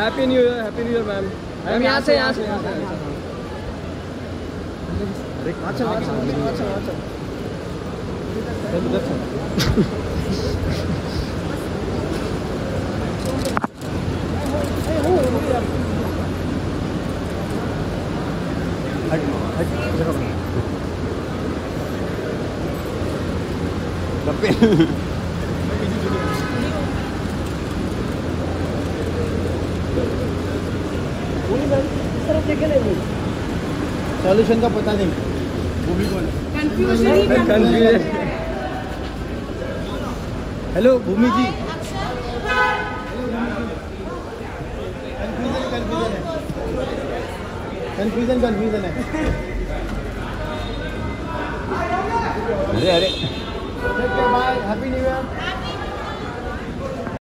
Happy new year happy new year ma'am ma'am यहाँ से यहाँ से यहाँ से अच्छा अच्छा अच्छा अच्छा सॉल्यूशन का पता नहीं। वो confusion hello Bhumi ji. Confusion confusion है। अरे अरे। Bye happy new year